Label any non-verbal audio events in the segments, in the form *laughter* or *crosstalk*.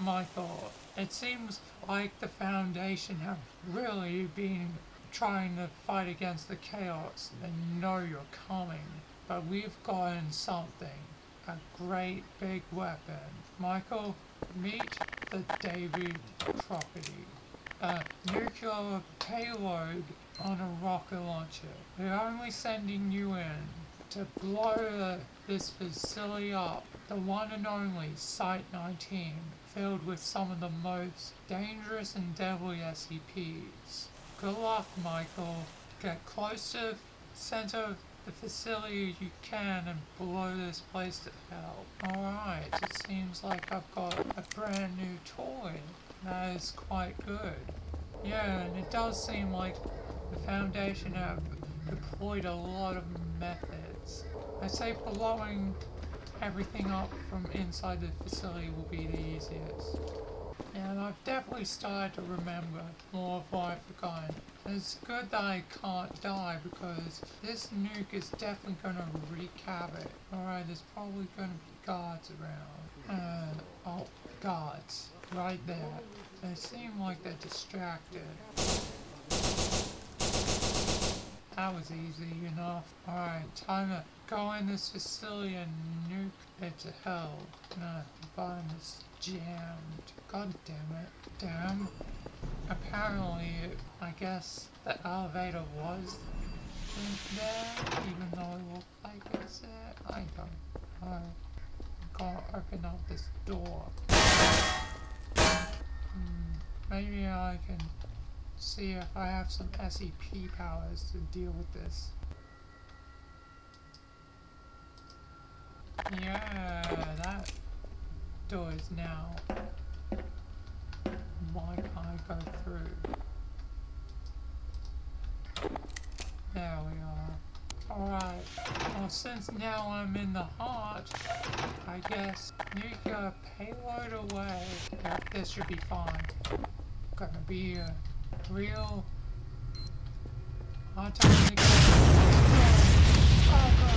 Michael, it seems like the Foundation have really been trying to fight against the chaos. They know you're coming, but we've gotten something. A great big weapon. Michael, meet the David property. A nuclear payload on a rocket launcher. We're only sending you in to blow the, this facility up. The one and only Site 19, filled with some of the most dangerous and deadly SCPs. Good luck, Michael. Get close to the center of the facility you can and blow this place to hell. Alright, it seems like I've got a brand new toy. That is quite good. Yeah, and it does seem like the Foundation have deployed a lot of methods. I say blowing everything up from inside the facility will be the easiest. And I've definitely started to remember more of what I've forgotten. It's good that I can't die because this nuke is definitely going to wreak havoc. Alright, there's probably going to be guards around. Uh, oh, guards. Right there. They seem like they're distracted. That was easy enough. Alright, time to go in this facility and nuke it to hell. Nah, the button is jammed. God damn it. Damn. Apparently, I guess the elevator was there, even though it looked like it's there. I don't know. I'm gonna open up this door. Hmm, maybe I can see if I have some SCP powers to deal with this. Yeah, that door is now. Can't I go through? There we are. Alright, well since now I'm in the heart, I guess you nuclear payload away. This should be fine. Gonna be a real hard time to get. Oh god!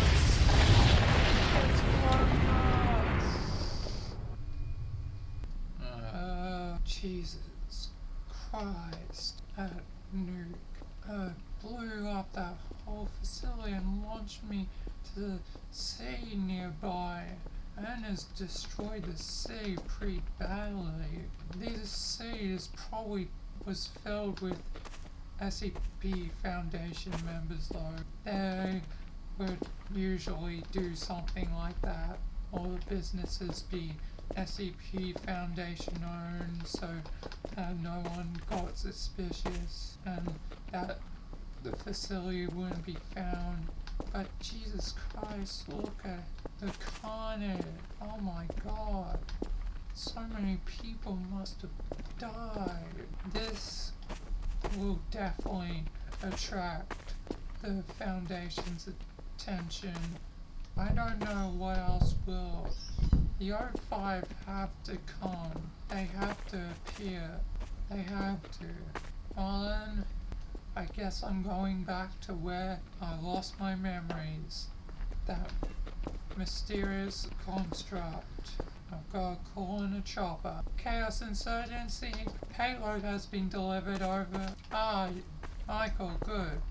It's blown up! Oh, Jesus Christ. That nuke uh, blew up that whole facility and launched me to the sea nearby and has destroyed the sea pretty badly. This sea is probably was filled with SCP Foundation members though. They would usually do something like that. All the businesses be SCP Foundation owned so uh, no one got suspicious and that the facility wouldn't be found. But Jesus Christ, look at the carnage. Oh my god. So many people must have died. This will definitely attract the Foundation's attention. I don't know what else will. The O5 have to come. They have to appear. They have to. Well then, I guess I'm going back to where I lost my memories. That mysterious construct. I've got a call in a chopper. Chaos Insurgency payload has been delivered over. Ah, Michael, good.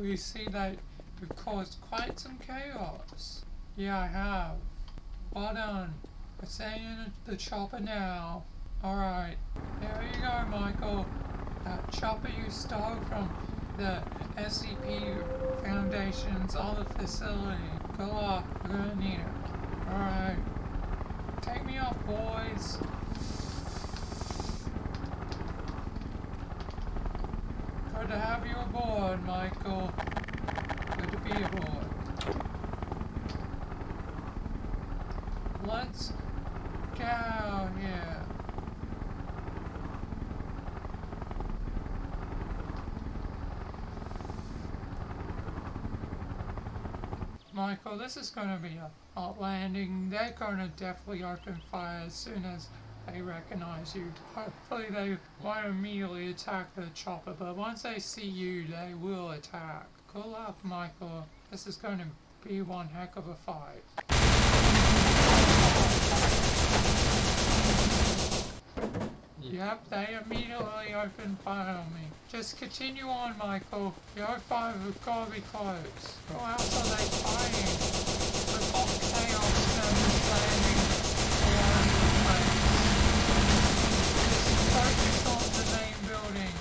We see that you've caused quite some chaos. Yeah, I have. Well done. We're sending in the chopper now. Alright. There you go, Michael. That chopper you stole from the SCP Foundation's other facility. Good luck. We're gonna need it. Alright. Take me off, boys. Good to have you aboard, Michael. Good to be aboard. Let's get out here. Michael, this is going to be a hot landing. They're going to definitely open fire as soon as they recognize you. Hopefully they won't immediately attack the chopper, but once they see you, they will attack. Good luck, Michael. This is going to be one heck of a fight. Yep, they immediately opened fire on me. Just continue on, Michael. The O5 have got to be close. Who else are they fighting? We've got chaos members landing all over the place. Just focus on the main building.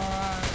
Alright.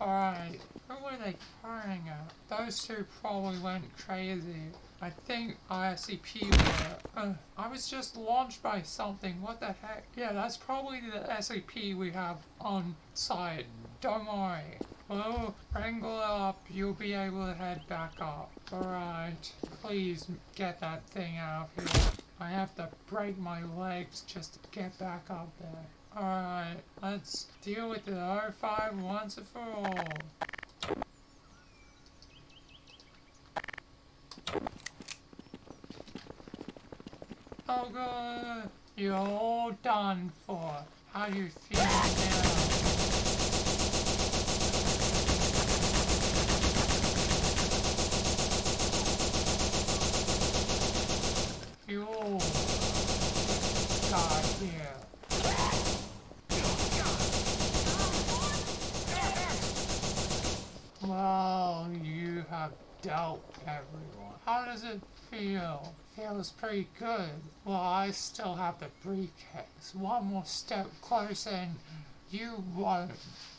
Alright, who were they firing at? Those two probably went crazy. I think ISCP were. Uh, I was just launched by something. What the heck? Yeah, that's probably the SCP we have on site. Don't worry. We'll wrangle up. You'll be able to head back up. Alright. Please get that thing out of here. I have to break my legs just to get back up there. Alright, let's deal with the O5 once and for all. Oh you're all done for. How do you feel now? You all die here. Well, you have dealt everyone. How does it feel? Feels pretty good. Well, I still have the briefcase. One more step closer and you won't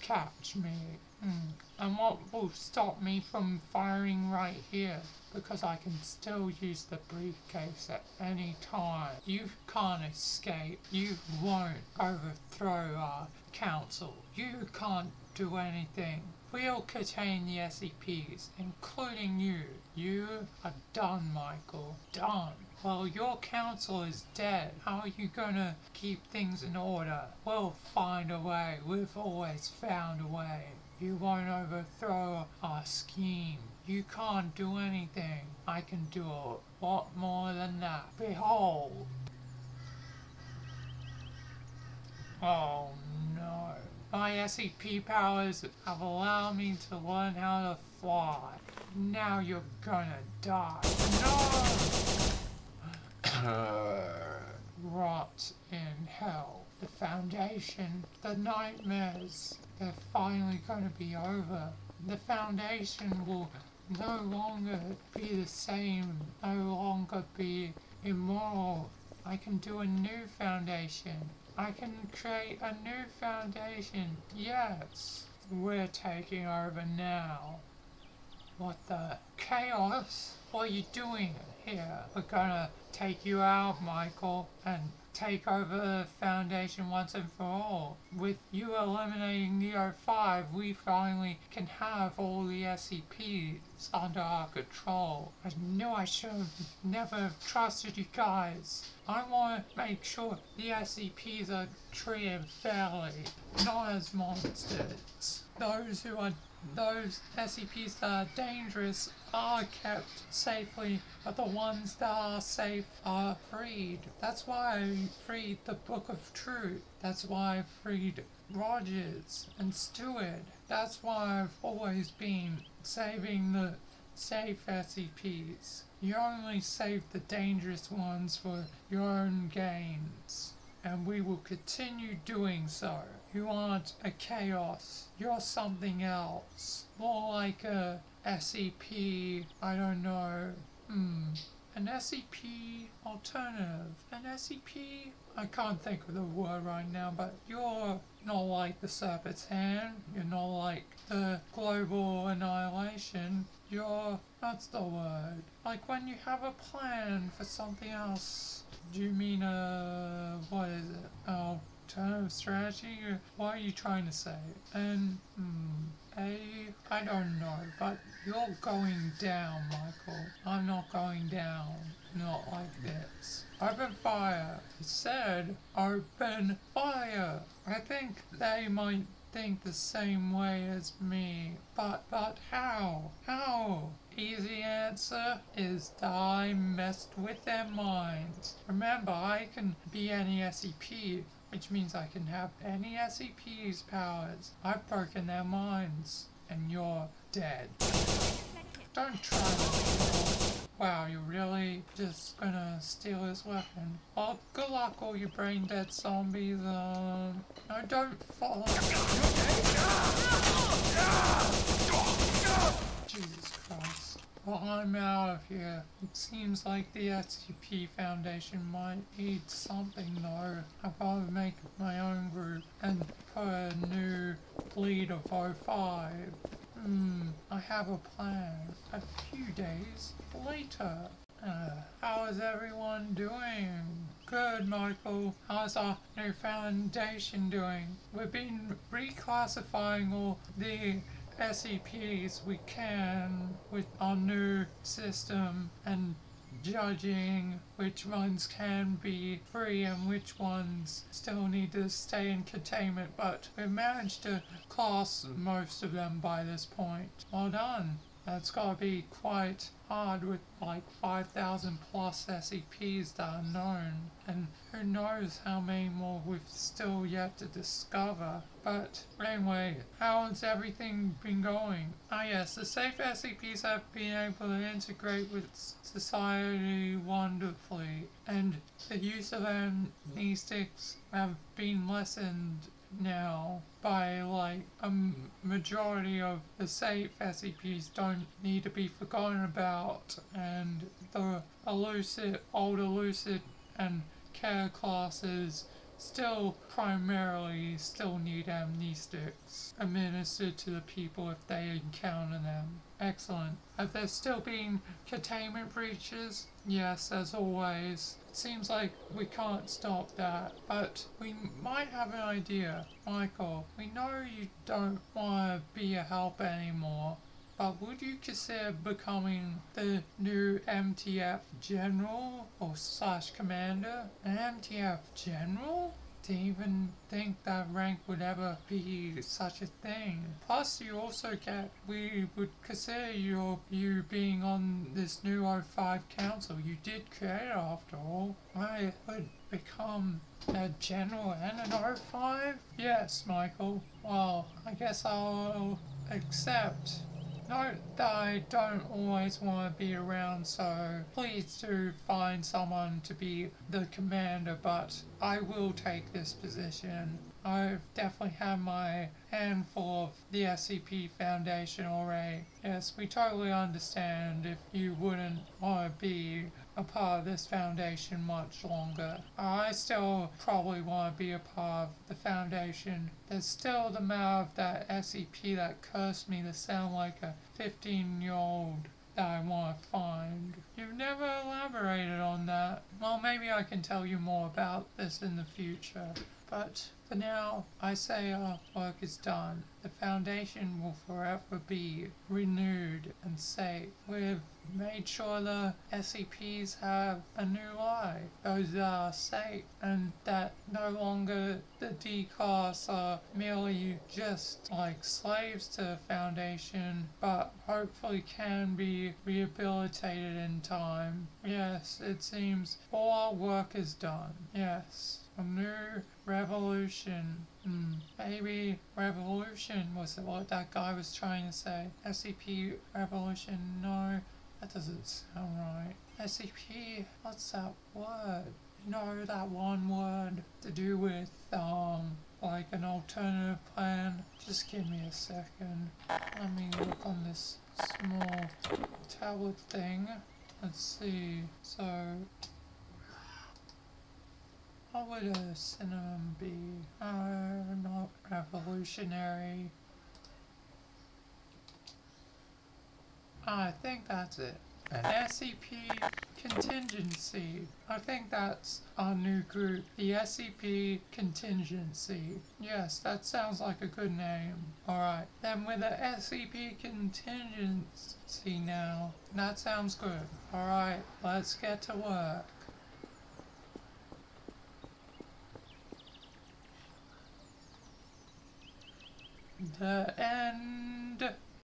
catch me. Hmm. And what will stop me from firing right here? Because I can still use the briefcase at any time. You can't escape. You won't overthrow our council. You can't do anything. We'll contain the SCPs, including you. You are done, Michael. Done. Well, your council is dead. How are you gonna keep things in order? We'll find a way. We've always found a way. You won't overthrow our scheme. You can't do anything. I can do a lot more than that. Behold. Oh no. My SCP powers have allowed me to learn how to fly. Now you're gonna die. No! *coughs* Rot in hell. The Foundation, the nightmares, they're finally gonna be over. The Foundation will no longer be the same, no longer be immoral. I can do a new foundation. I can create a new foundation. Yes, we're taking over now. What the chaos? What are you doing here? We're gonna take you out, Michael, and take over the foundation once and for all. With you eliminating the O5, we finally can have all the SCPs under our control. I knew I should have never have trusted you guys. I want to make sure the SCPs are treated fairly, not as monsters. Those who are those SCPs that are dangerous are kept safely, but the ones that are safe are freed. That's why I freed the Book of Truth. That's why I freed Rogers and Stewart. That's why I've always been saving the safe SCPs. You only save the dangerous ones for your own gains. And we will continue doing so. You aren't a chaos. You're something else. More like a SCP, I don't know. Hmm. An SCP alternative. An SCP? I can't think of the word right now, but you're not like the Serpent's Hand. You're not like the global annihilation. You're. That's the word. Like when you have a plan for something else. Do you mean a. What is it? Oh, alternative strategy? What are you trying to say? And. Hmm. A. I don't know, but you're going down, Michael. I'm not going down. Not like this. Open fire. It said open fire. I think they might think the same way as me. But, but how? How? Easy answer is I messed with their minds. Remember, I can be any SCP, which means I can have any SCP's powers. I've broken their minds, and you're dead. Don't try to Wow, you're really just gonna steal his weapon. Oh, good luck all you brain dead zombies. Um, no, don't follow. Jesus Christ. Well, I'm out of here. It seems like the SCP Foundation might need something though. I'll probably make my own group and put a new bleed of O5. Hmm, I have a plan. A few days later. Uh, how is everyone doing? Good, Michael. How's our new foundation doing? We've been reclassifying all the SCPs we can with our new system and judging which ones can be free and which ones still need to stay in containment, but we've managed to class most of them by this point. Well done. That's gotta be quite hard with like 5,000 plus SCPs that are known, and who knows how many more we've still yet to discover. But anyway, how has everything been going? Ah yes, the safe SCPs have been able to integrate with society wonderfully, and the use of amnestics have been lessened now by like a mm. majority of the safe SCPs don't need to be forgotten about and the elusive, old elusive and Keter classes still primarily still need amnestics administered to the people if they encounter them. Excellent. Have there still been containment breaches? Yes, as always. It seems like we can't stop that, but we might have an idea. Michael, we know you don't want to be a help anymore, but would you consider becoming the new MTF General or slash Commander? An MTF General? To even think that rank would ever be such a thing. Plus, you also get, we would consider your, you being on this new O5 council. You did create after all. I would become a general and an O5? Yes, Michael. Well, I guess I'll accept Note that I don't always want to be around, so please do find someone to be the commander, but I will take this position. I've definitely had my handful of the SCP Foundation already. Yes, we totally understand if you wouldn't want to be a part of this foundation much longer. I still probably want to be a part of the foundation. There's still the matter of that SCP that cursed me to sound like a 15 year old that I want to find. You've never elaborated on that. Well, maybe I can tell you more about this in the future. But for now, I say our work is done. The foundation will forever be renewed and safe. We've made sure the SCPs have a new life, those that are safe, and that no longer the D-class are merely just like slaves to the Foundation, but hopefully can be rehabilitated in time. Yes, it seems all our work is done. Yes. A new revolution. Hmm. Maybe revolution was what that guy was trying to say. SCP revolution. No, that doesn't sound right. SCP, what's that word? You know that one word to do with, um, like an alternative plan? Just give me a second. Let me look on this small tablet thing. Let's see. So, what would a synonym be? Uh, not revolutionary. I think that's it. An SCP contingency. I think that's our new group. The SCP contingency. Yes, that sounds like a good name. Alright, then with the SCP contingency now. That sounds good. Alright, let's get to work. End.